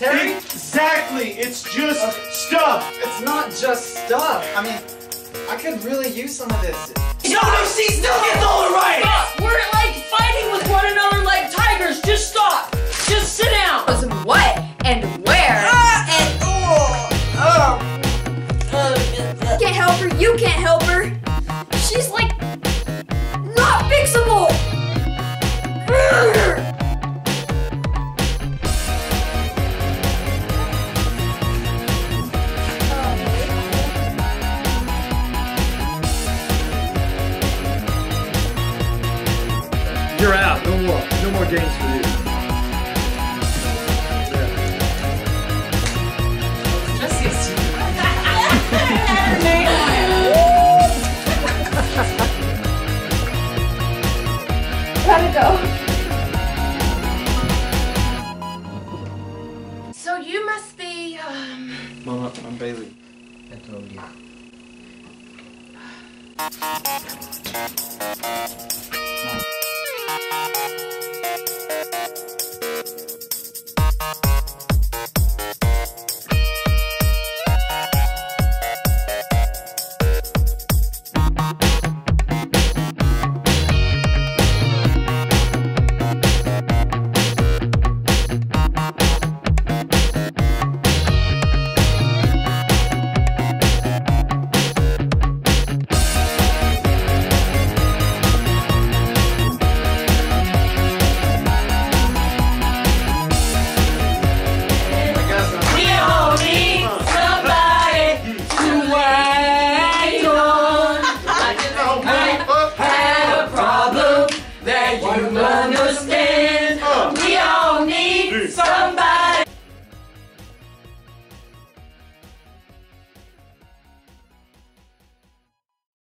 Terry? Exactly. It's just stuff. It's not just stuff. I mean, I could really use some of this. No, no, she still gets all the right. Stop! We're like fighting with one another like tigers. Just stop. Just sit down. Was what and where Ah, and oh, oh, oh. can't help her. You can't help her. She's like You're out. No more. No more games for you. Gotta go. So you must be, um... Mama, I'm Bailey. I told you. Música you understand?